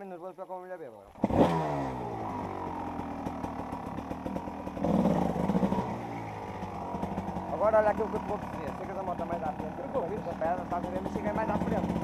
Para como mulher bebe agora. Olha aquilo que eu vou dizer. Chega da moto mais à frente. Eu vou vir da perna, estás a ver, mas chega mais à frente.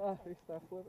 Ah, ahí está, joder.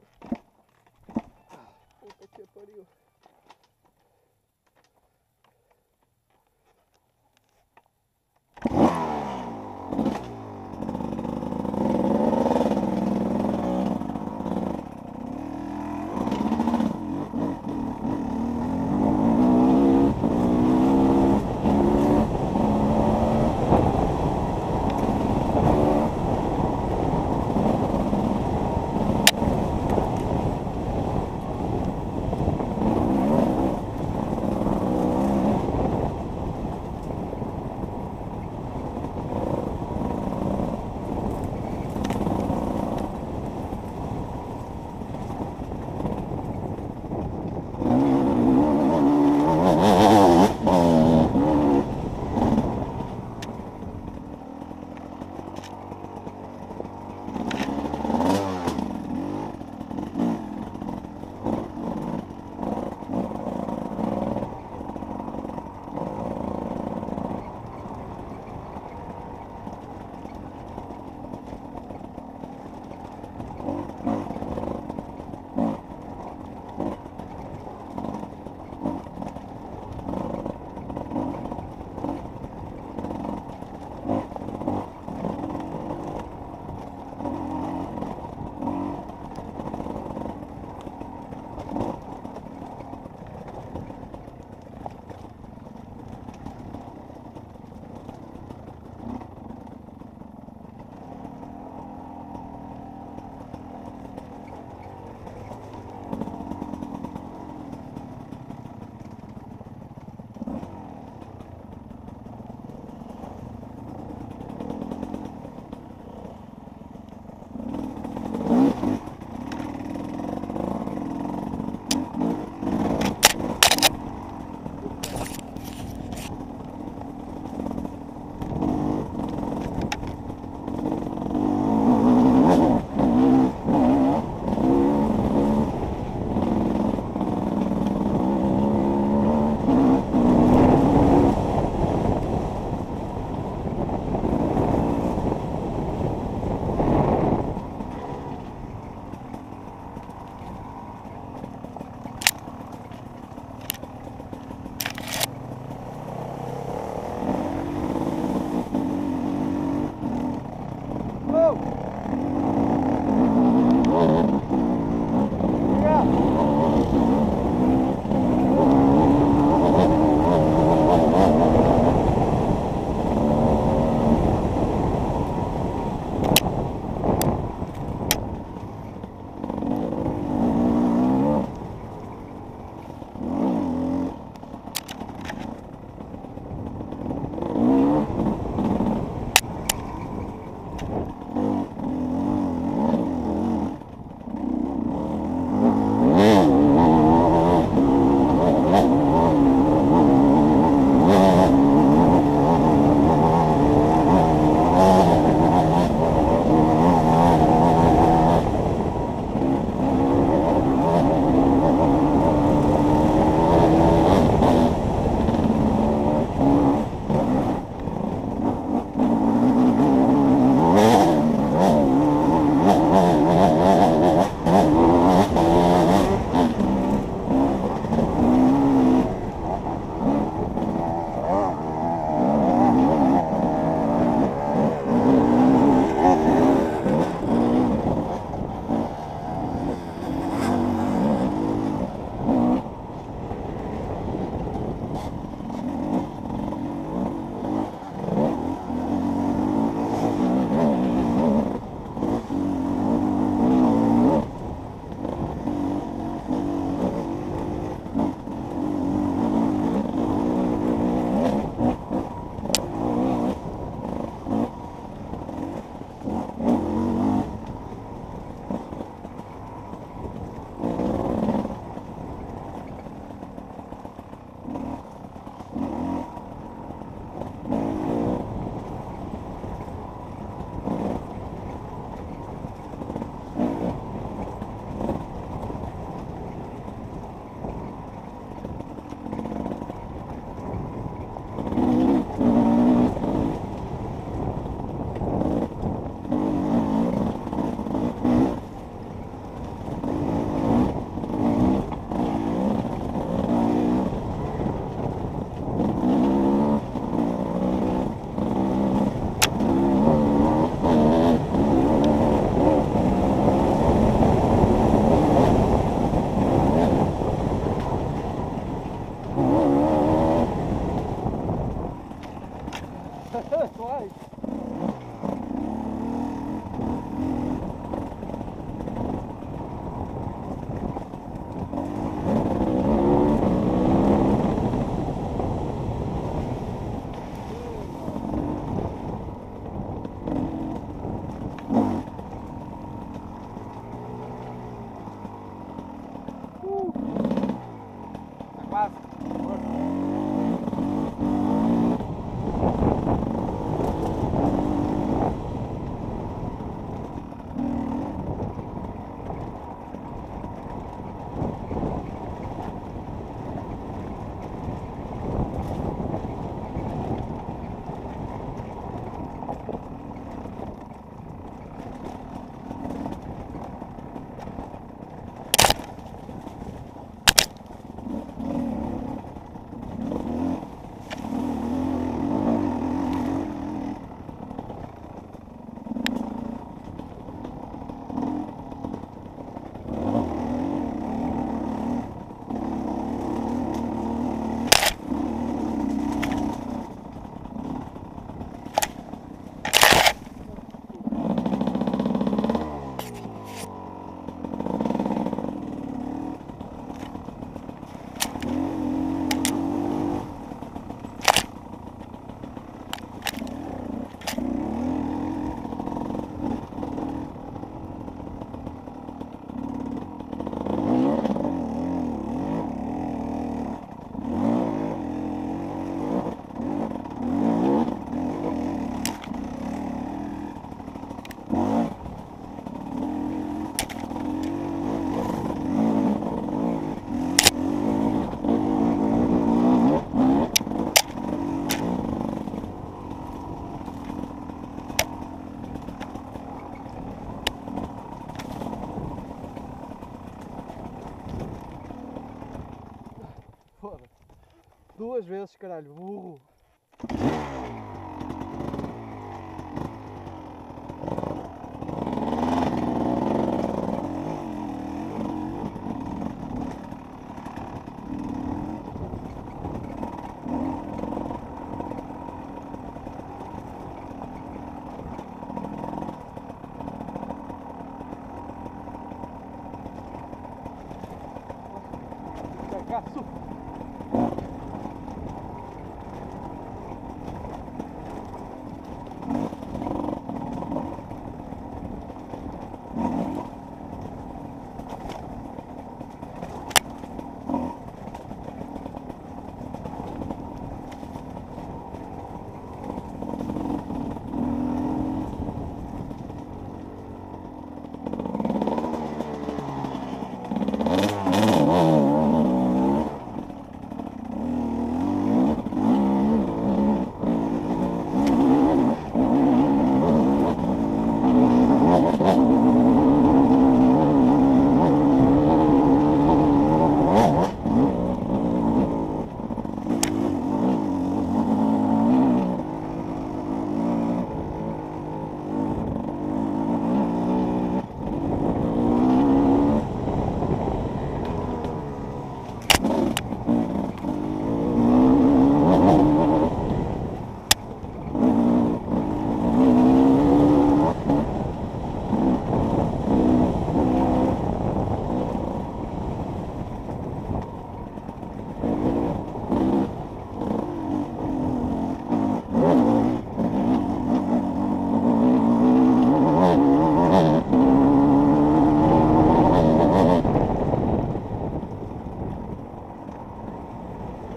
Duas vezes, caralho, burro.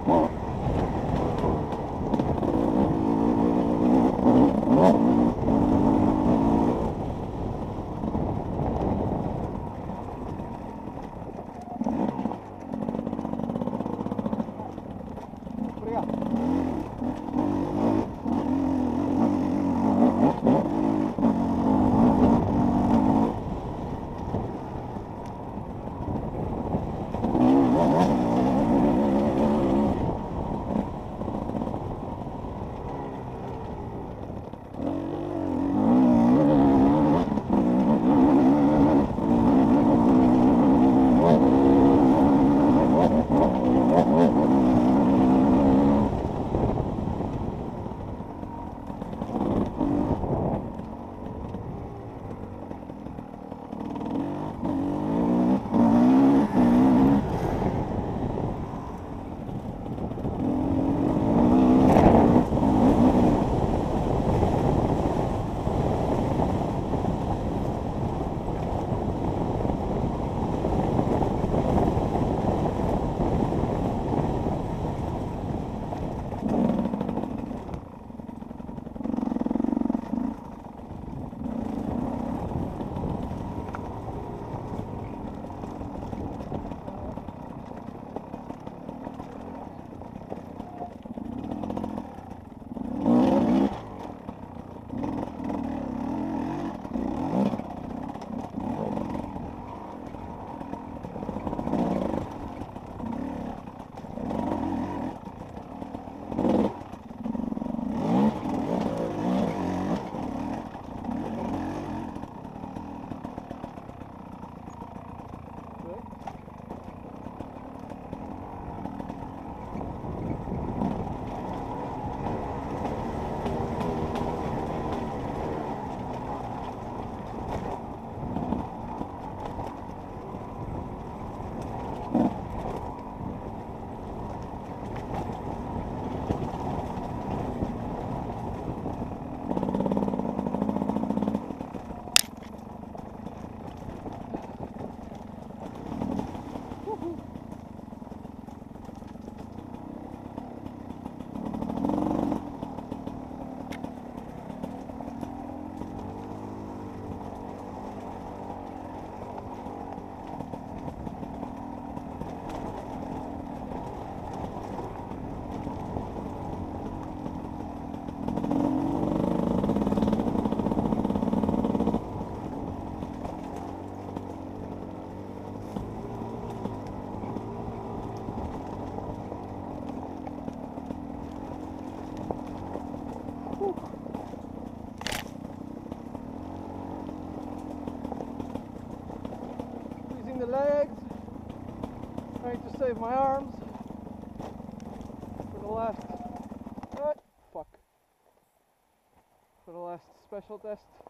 more. The legs, trying to save my arms for the last. Ah, fuck. For the last special test.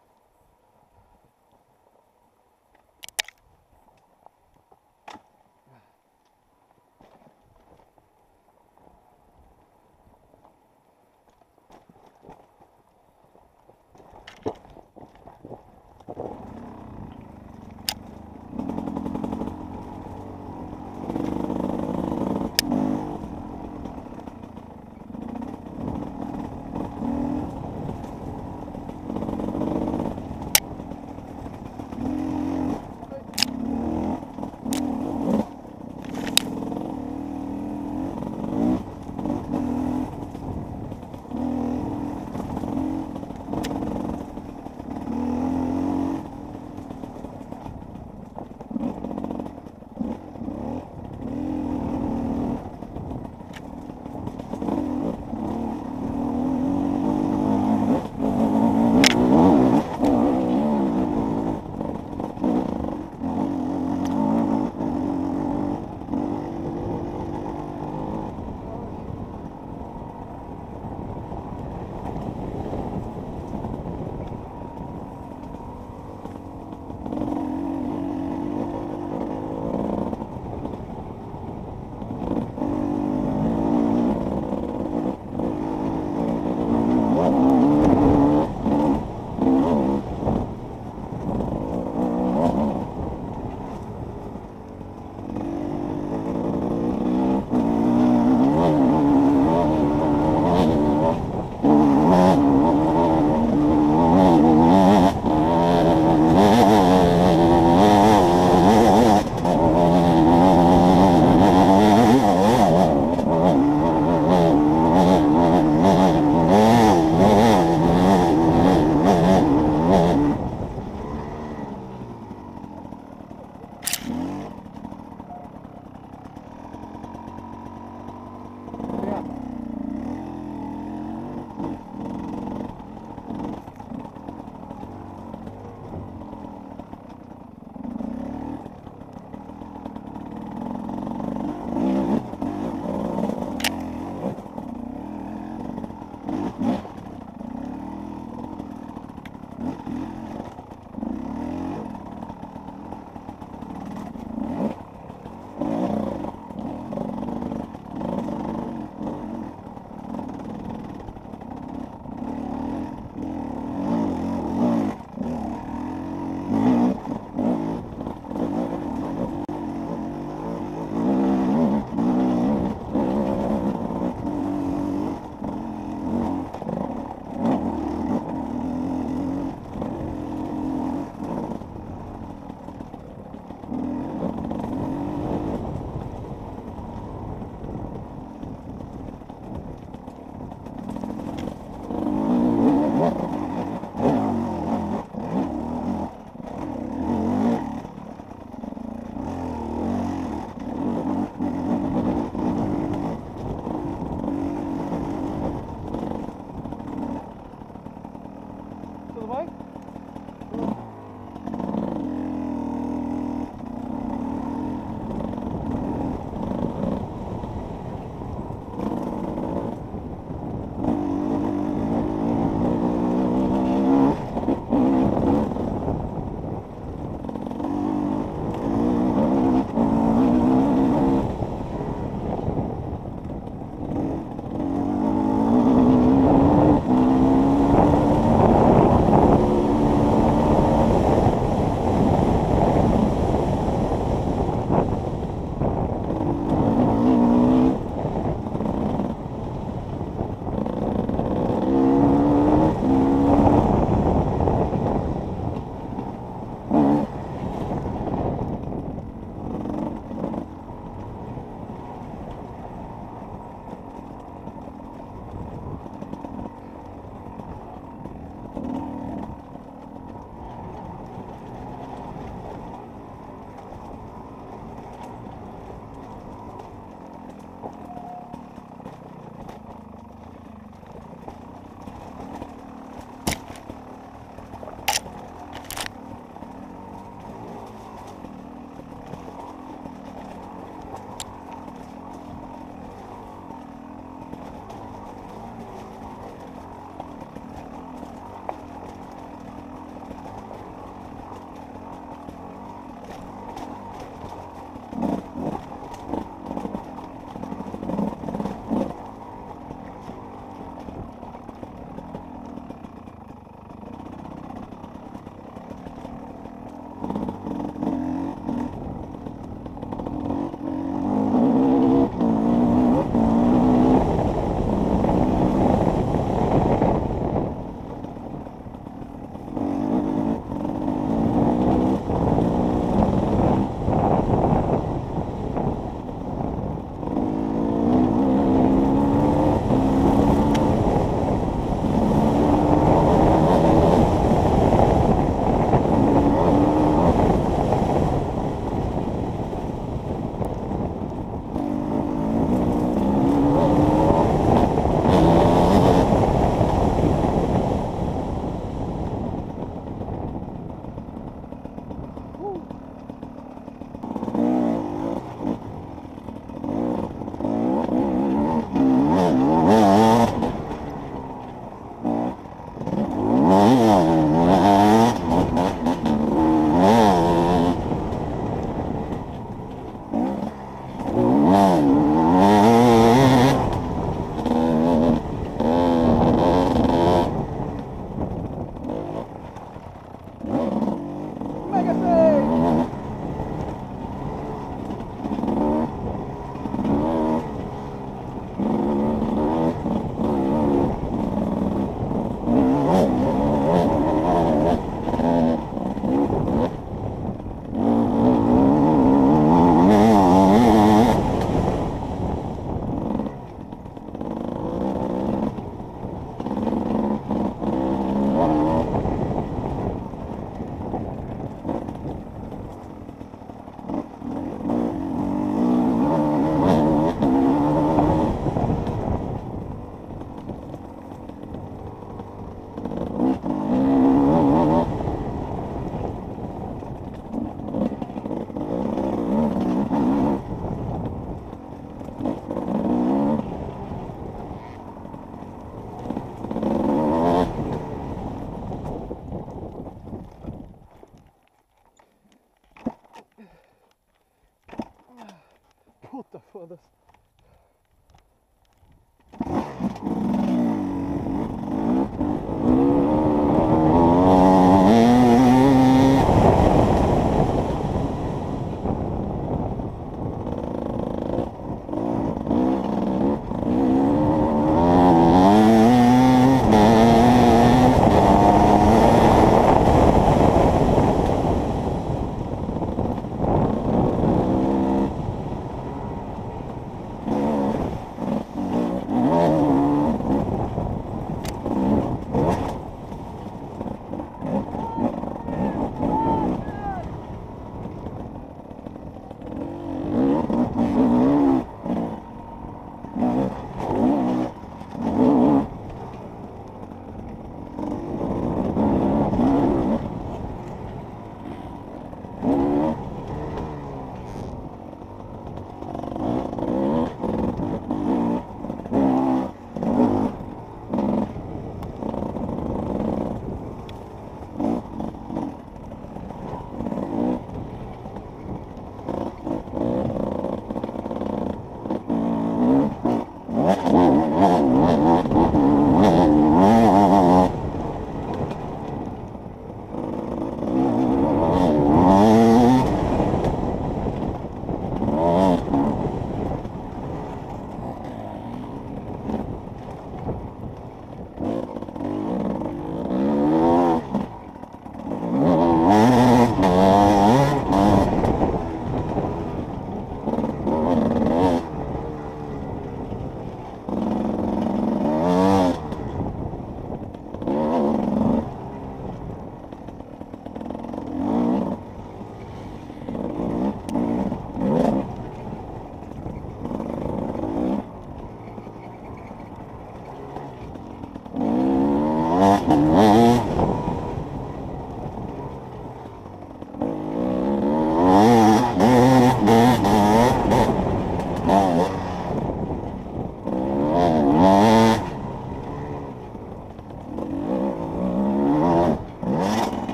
อ๋ออ๋อ